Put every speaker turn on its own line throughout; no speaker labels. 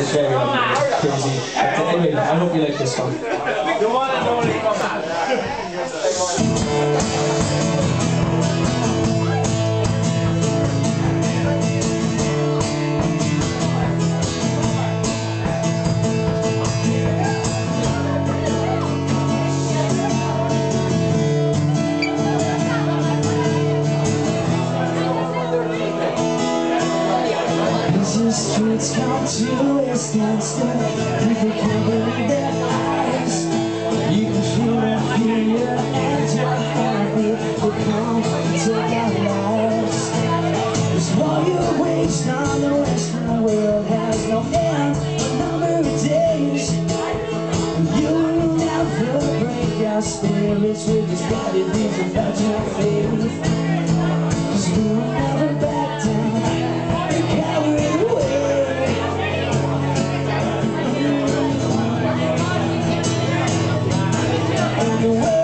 It's very crazy. Anyway, I hope you like this.
One
streets come to a standstill People can't believe their eyes You can feel that fear and your heartbeat will come to their lives This war you waged on the western world has no end. A number of days You will never break. Our spirits with this body leaves without your faith the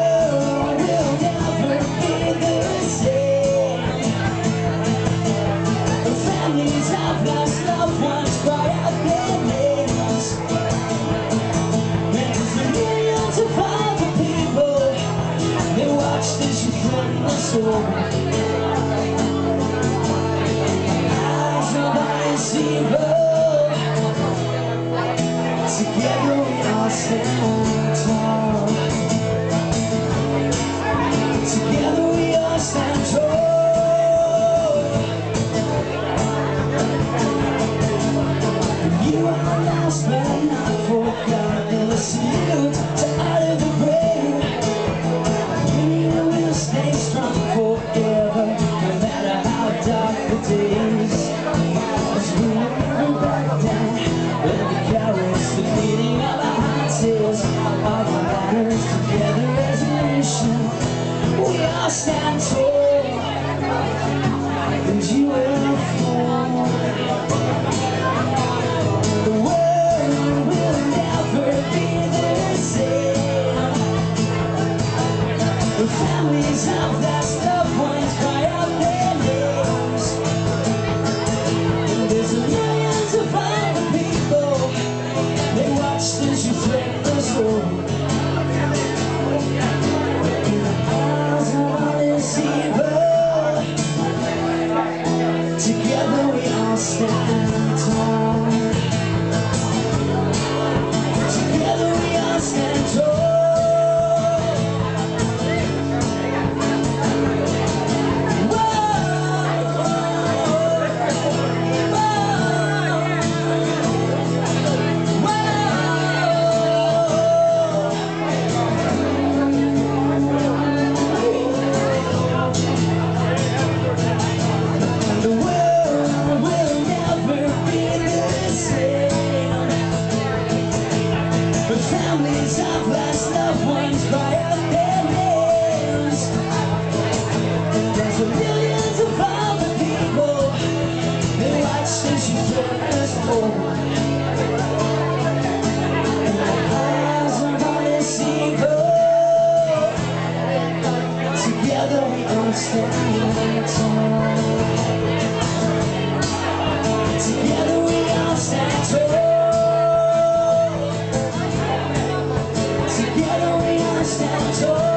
that matters. Together as a nation, we all stand tall, and you will. The world will never be the same. The families of lost Together we all stand names of lost loved ones by out their the millions of other people watched as you turned us eyes on Together we. stand tall.